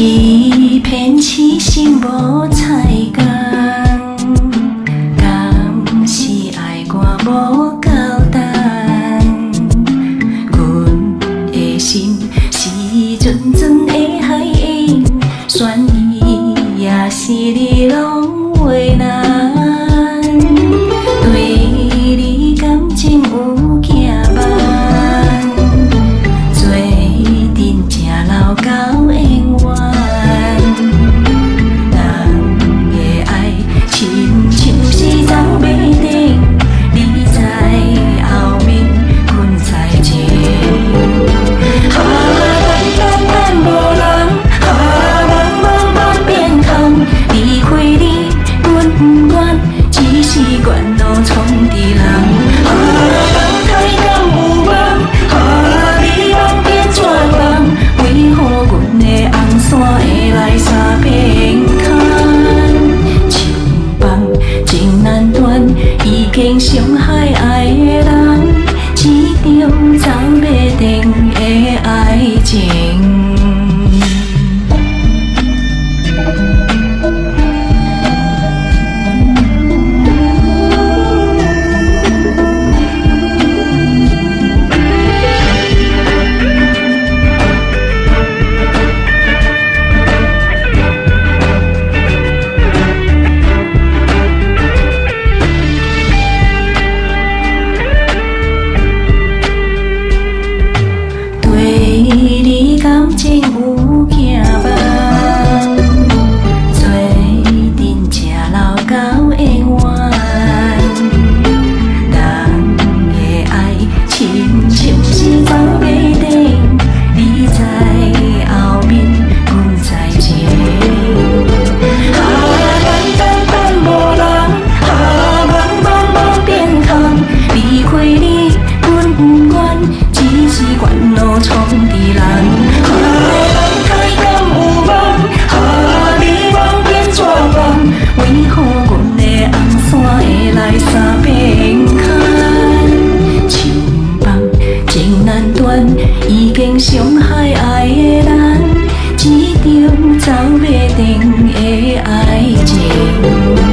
一片痴心无采甲。层层的海涌，选伊也是你拢为难。来撒奔腾情情难断意经上海爱走袂定的爱情。